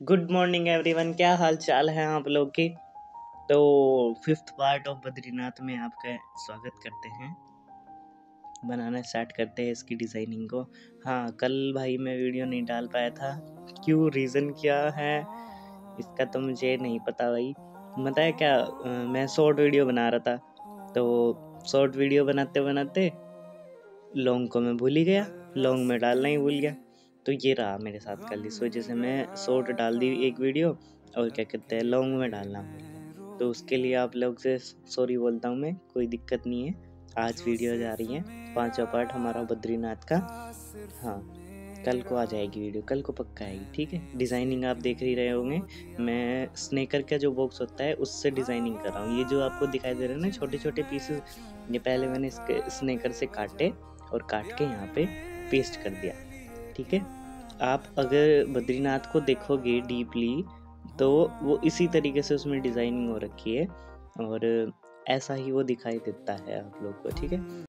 Good morning everyone क्या हाल चाल है आप लोग की? तो फिफ्थ पार्ट ऑफ़ बद्रीनाथ में आपका स्वागत करते हैं। बनाना स्टार्ट करते हैं इसकी डिज़ाइनिंग को। हाँ कल भाई मैं वीडियो नहीं डाल पाया था। क्यों? रीज़न क्या है? इसका तो मुझे नहीं पता भाई। बताया क्या? मैं शॉर्ट वीडियो बना रहा था। तो शॉर्ट वीडियो बनाते बनाते लॉन्ग को मैं भूल ही गया। लॉन्ग में डालना ही भूल गया। तो ये रहा मेरे साथ कल इस वजह से मैं शॉर्ट डाल दी एक वीडियो और क्या कहते हैं लॉन्ग में डालना। तो उसके लिए आप लोग से सॉरी बोलता हूँ मैं, कोई दिक्कत नहीं है। आज वीडियो जा रही है, पांचवा पार्ट हमारा बद्रीनाथ का। हाँ कल को आ जाएगी वीडियो कल को पक्का आएगी, ठीक है? डिज़ाइनिंग आप देख ही रहे होंगे। मैं स्नेकर का जो बॉक्स होता है, उससे डिज़ाइनिंग कर रहा हूँ। ये जो आपको दिखाई दे रहे हैं ना छोटे छोटे पीसेस ये पहले मैंने इसके स्नेकर से काटे और काट के यहाँ पे पेस्ट कर दिया, ठीक है? आप अगर बद्रीनाथ को देखोगे डीपली तो वो इसी तरीके से उसमें डिज़ाइनिंग हो रखी है और ऐसा ही वो दिखाई देता है आप लोग को, ठीक है?